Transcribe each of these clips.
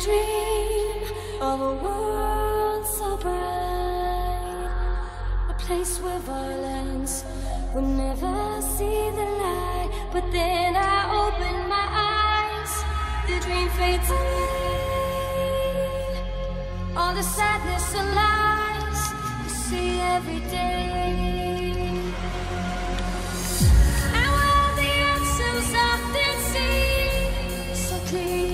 dream of a world so bright, a place where violence will never see the light. But then I open my eyes, the dream fades away. All the sadness and lies I see every day. And while the answers often seem so clear.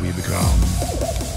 we become.